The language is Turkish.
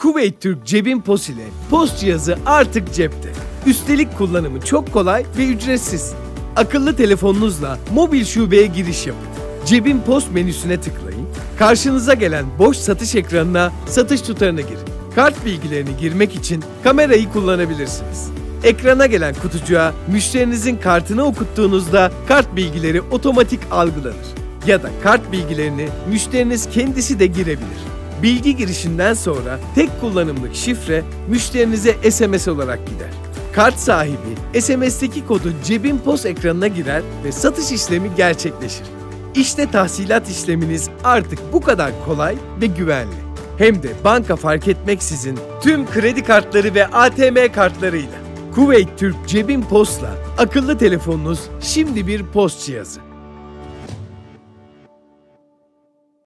Kuveyt Türk Cebin POS ile post cihazı artık cepte. Üstelik kullanımı çok kolay ve ücretsiz. Akıllı telefonunuzla mobil şubeye giriş yapın. Cebin POS menüsüne tıklayın. Karşınıza gelen boş satış ekranına satış tutarını girin. Kart bilgilerini girmek için kamerayı kullanabilirsiniz. Ekrana gelen kutucuğa müşterinizin kartını okuttuğunuzda kart bilgileri otomatik algılanır. Ya da kart bilgilerini müşteriniz kendisi de girebilir. Bilgi girişinden sonra tek kullanımlık şifre müşterinize SMS olarak gider. Kart sahibi SMS'teki kodu cebin POS ekranına girer ve satış işlemi gerçekleşir. İşte tahsilat işleminiz artık bu kadar kolay ve güvenli. Hem de banka fark etmeksizin tüm kredi kartları ve ATM kartlarıyla. Kuveyt Türk Cebin POS'la akıllı telefonunuz şimdi bir post cihazı.